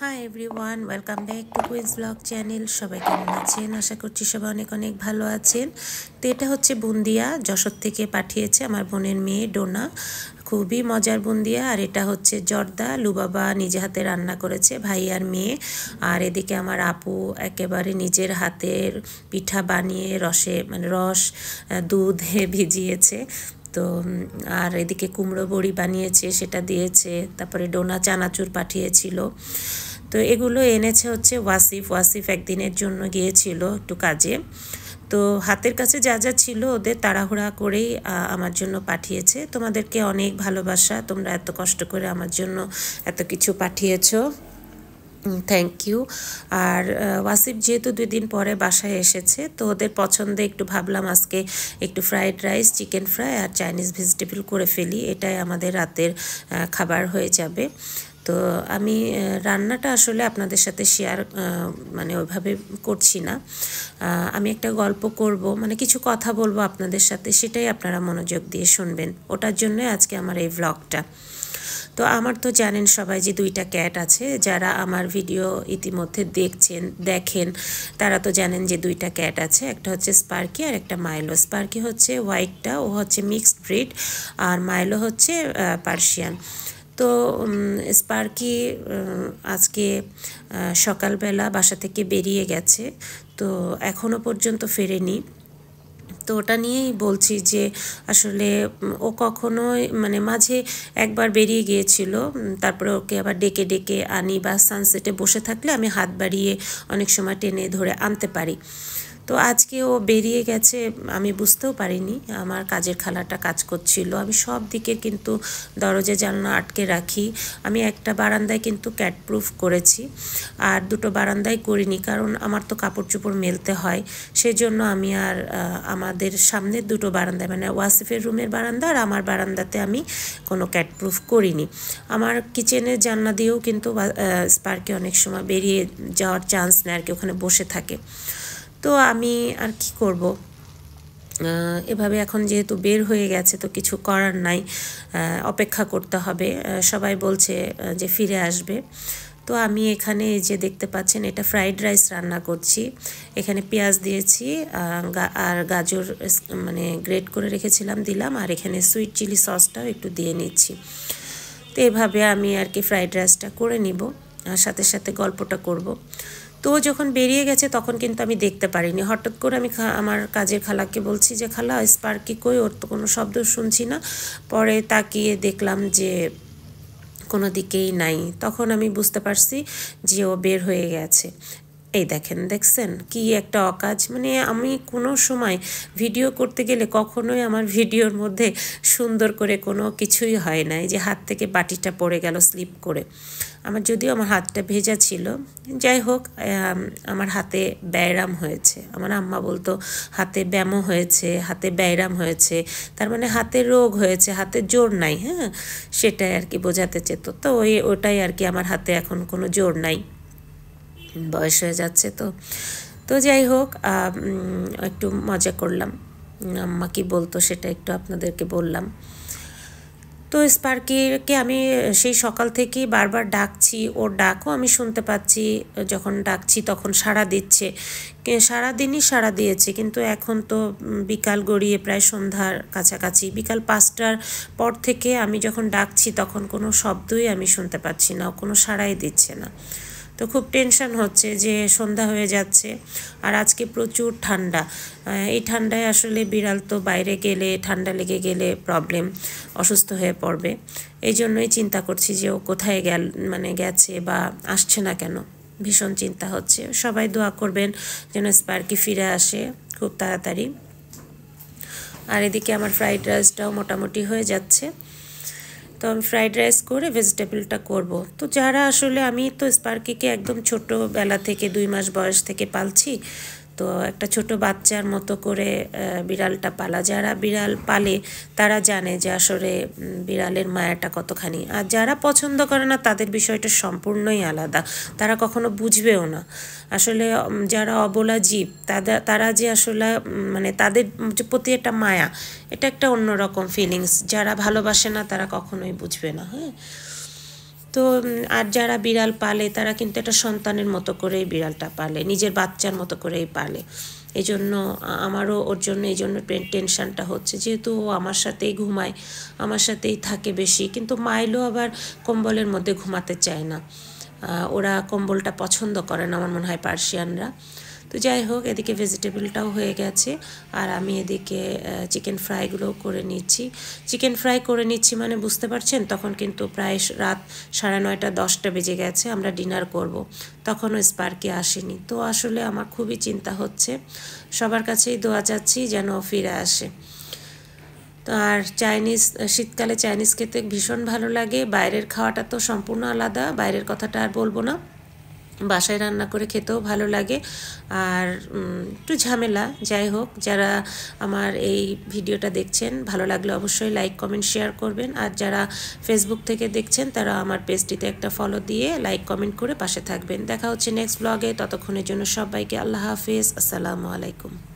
Hi everyone welcome back to Queen's blog channel সবাই কেমন আছেন? আশা করছি সবাই অনেক অনেক ভালো আছেন। তো এটা হচ্ছে বুন্দিয়া, যশোর থেকে পাঠিয়েছে আমার বোনের মেয়ে ডোনা। খুবই মজার বুন্দিয়া। আর এটা হচ্ছে জর্দা। লুবাবা নিজে হাতে রান্না করেছে, ভাই আর মেয়ে। আর এদিকে আমার আপু একেবারে নিজের হাতের পিঠা বানিয়ে রসে মানে রস, দুধে ভিজিয়েছে। তো আর এদিকে কুমড়ো বড়ি বানিয়েছে, সেটা দিয়েছে, তারপরে ডোনা চানাচুর পাঠিয়েছিল। তো এগুলো এনেছে হচ্ছে ওয়াসিফ ওয়াসিফ একদিনের জন্য গিয়েছিল একটু কাজে। তো হাতের কাছে যা যা ছিল ওদের তাড়াহুড়া করেই আমার জন্য পাঠিয়েছে। তোমাদেরকে অনেক ভালোবাসা, তোমরা এত কষ্ট করে আমার জন্য এত কিছু পাঠিয়েছো। থ্যাংক ইউ আর ওয়াসিফ যেহেতু দুই দিন পরে বাসায় এসেছে, তো ওদের পছন্দে একটু ভাবলাম আজকে একটু ফ্রাইড রাইস চিকেন ফ্রাই আর চাইনিজ ভেজিটেবল করে ফেলি। এটাই আমাদের রাতের খাবার হয়ে যাবে। তো আমি রান্নাটা আসলে আপনাদের সাথে শেয়ার মানে ওইভাবে করছি না। আমি একটা গল্প করব মানে কিছু কথা বলব আপনাদের সাথে, সেটাই আপনারা মনোযোগ দিয়ে শুনবেন। ওটার জন্য আজকে আমার এই ব্লগটা তো আমার তো জানেন সবাই যে দুইটা ক্যাট আছে, যারা আমার ভিডিও ইতিমধ্যে দেখছেন, দেখেন, তারা তো জানেন যে দুইটা ক্যাট আছে, একটা হচ্ছে স্পার্কি আর একটা মাইলো। স্পার্কি হচ্ছে হোয়াইটটা, ও হচ্ছে মিক্সড ব্রিড আর মাইলো হচ্ছে পার্সিয়ান। তো স্পার্কি আজকে সকালবেলা বাসা থেকে বেরিয়ে গেছে, তো এখনও পর্যন্ত ফেরেনি। তো ওটা নিয়েই বলছি যে আসলে ও কখনোই মানে মাঝে একবার বেরিয়ে গিয়েছিল তারপরে ওকে আবার ডেকে ডেকে আনি বা সানসেটে বসে থাকলে আমি হাত বাড়িয়ে অনেক সময় টেনে ধরে আনতে পারি। তো আজকে ও বেরিয়ে গেছে, আমি বুঝতেও পারিনি, আমার কাজের খালাটা কাজ করছিল। আমি সব দিকে কিন্তু দরজা জানলা আটকে রাখি। আমি একটা বারান্দায় কিন্তু ক্যাট প্রুফ করেছি, আর দুটো বারান্দায় করিনি, কারণ আমার তো কাপড় চোপড় মেলতে হয়। সেজন্য আমি আর আমাদের সামনে দুটো বারান্দায় মানে ওয়াসিফের রুমের বারান্দা আর আমার বারান্দাতে আমি কোনো ক্যাট প্রুফ করিনি। আমার কিচেনের জানলা দিয়েও কিন্তু স্পার্কে অনেক সময় বেরিয়ে যাওয়ার চান্স নেয় আর কি, ওখানে বসে থাকে। তো আমি আর কি করব? এভাবে এখন যেহেতু বের হয়ে গেছে, তো কিছু করার নাই। অপেক্ষা করতে হবে। সবাই বলছে যে ফিরে আসবে। তো আমি এখানে যে দেখতে পাচ্ছেন, এটা ফ্রাইড রাইস রান্না করছি। এখানে পেঁয়াজ দিয়েছি আর গাজর মানে গ্রেট করে রেখেছিলাম, দিলাম। আর এখানে সুইট চিলি সসটাও একটু দিয়ে নিচ্ছি। তো এভাবে আমি আর কি ফ্রাইড রাইসটা করে নিব। আর সাথে সাথে গল্পটা করব। তো যখন বেরিয়ে গেছে তখন কিন্তু আমি দেখতে পারিনি। হঠাৎ করে আমি আমার কাজের খালাকে বলছি যে, খালা, স্পার্কি কই? ওর তো কোনো শব্দ শুনছি না। পরে তাকিয়ে দেখলাম যে, কোনো দিকেই নাই। তখন আমি বুঝতে পারছি যে ও বের হয়ে গেছে। এই দেখেন, দেখছেন? কি একটা অকাজ। মানে আমি কোনো সময় ভিডিও করতে গেলে কখনোই আমার ভিডিওর মধ্যে সুন্দর করে কোনো কিছুই হয় না। যে হাত থেকে বাটিটা পড়ে গেল স্লিপ করে। আমার যদিও আমার হাতটা ভেজা ছিল। যাই হোক আমার হাতে ব্যায়াম হয়েছে। আমার আম্মা বলতো, হাতে ব্যায়ামও হয়েছে, হাতে ব্যায়াম হয়েছে। তার মানে হাতে রোগ হয়েছে, হাতে জোর নাই হ্যাঁ? সেটাই আর কি বোঝাতে চেত। তো ওই, ওটাই আর কি আমার হাতে এখন কোনো জোর নাই। বয়স হয়ে যাচ্ছে তো। তো যাই হোক একটু মজা করলাম। আম্মা কি বলতো সেটা একটু আপনাদেরকে বললাম। তো স্পার্কিকে আমি সেই সকাল থেকেই বারবার ডাকছি, ওর ডাকও আমি শুনতে পাচ্ছি, যখন ডাকছি তখন সাড়া দিচ্ছে। সারাদিনই সাড়া দিয়েছে, কিন্তু এখন তো বিকাল গড়িয়ে প্রায় সন্ধ্যার কাছাকাছি। বিকাল পাঁচটার পর থেকে আমি যখন ডাকছি তখন কোনো শব্দই আমি শুনতে পাচ্ছি না, কোনো সাড়াই দিচ্ছে না। তো খুব টেনশন হচ্ছে যে সন্ধ্যা হয়ে যাচ্ছে আর আজকে প্রচুর ঠান্ডা। এই ঠান্ডায় আসলে বিড়াল তো বাইরে গেলে, ঠান্ডা লেগে গেলে প্রবলেম অসুস্থ হয়ে পড়বে। এই জন্যই চিন্তা করছি যে ও কোথায় গেল মানে গেছে বা আসছে না কেন? ভীষণ চিন্তা হচ্ছে। সবাই দোয়া করবেন যেন স্পার্কি ফিরে আসে খুব তাড়াতাড়ি। আর এদিকে আমার ফ্রাইড রাইসটাও মোটামুটি হয়ে যাচ্ছে। তো আমি ফ্রাইড রাইস করে ভেজিটেবলটা করব। তো যারা আসলে, আমি তো স্পার্কিকে একদম ছোটোবেলা থেকে দুই মাস বয়স থেকে পালছি তো একটা ছোট বাচ্চার মতো করে বিড়ালটা পালা। যারা বিড়াল পালে তারা জানে যে আসলে বিড়ালের মায়াটা কতখানি। আর যারা পছন্দ করে না, তাদের বিষয়টা সম্পূর্ণই আলাদা। তারা কখনো বুঝবেও না। আসলে যারা অবলা জীব তাদের তারা যে আসলে মানে তাদের প্রতি একটা মায়া, এটা একটা অন্যরকম ফিলিংস যারা ভালোবাসে না, তারা কখনোই বুঝবে না হ্যাঁ? তো আর যারা বিড়াল পালে, তারা কিন্তু এটা সন্তানের মতো করেই বিড়ালটা পালে, নিজের বাচ্চার মতো করেই পালে। এই জন্য আমারও ওর জন্য, এই জন্য টেনশানটা হচ্ছে। যেহেতু ও আমার সাথেই ঘুমায়, আমার সাথেই থাকে বেশি, কিন্তু মাইলও আবার কম্বলের মধ্যে ঘুমাতে চায় না। ওরা কম্বলটা পছন্দ করে না, আমার মনে হয় পার্সিয়ানরা। তো যাই হোক, এদিকে ভেজিটেবলটাও হয়ে গেছে। আর আমি এদিকে চিকেন ফ্রাইগুলোও করে নিচ্ছি। চিকেন ফ্রাই করে নিচ্ছি মানে বুঝতে পারছেন? তখন কিন্তু প্রায় রাত সাড়ে নয়টা দশটা বেজে গেছে, আমরা ডিনার করব। তখনও স্পার্কে আসেনি। তো আসলে আমার খুবই চিন্তা হচ্ছে। সবার কাছেই দোয়া চাচ্ছি যেন ফিরে আসে। তো আর চাইনিজ শীতকালে চাইনিজ খেতে ভীষণ ভালো লাগে। বাইরের খাওয়াটা তো সম্পূর্ণ আলাদা। বাইরের কথাটা আর বলব না। বাসায় রান্না করে খেতেও ভালো লাগে। আর একটু ঝামেলা, যাই হোক, যারা আমার এই ভিডিওটা দেখছেন, ভালো লাগলে অবশ্যই লাইক কমেন্ট শেয়ার করবেন। আর যারা ফেসবুক থেকে দেখছেন, তারা আমার পেজটিতে একটা ফলো দিয়ে লাইক কমেন্ট করে পাশে থাকবেন। দেখা হচ্ছে নেক্সট ব্লগে ততক্ষণের জন্য সবাইকে আল্লাহ হাফিজ। আসসালামু আলাইকুম।